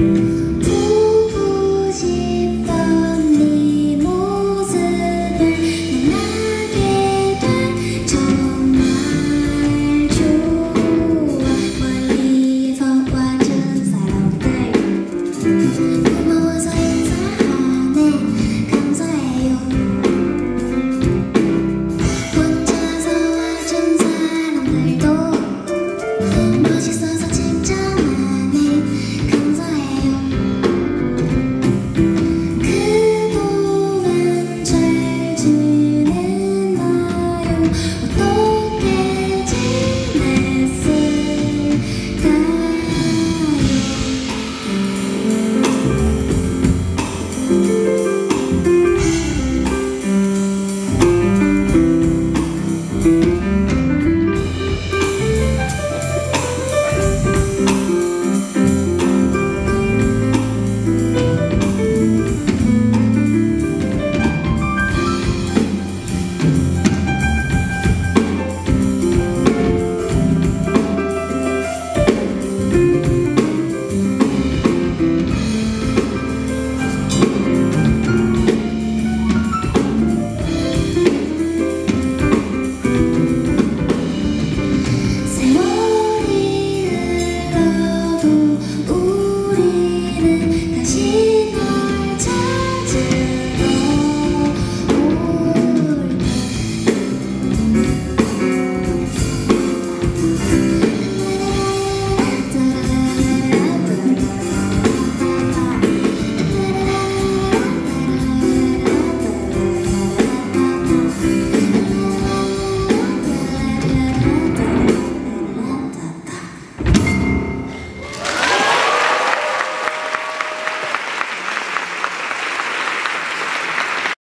you.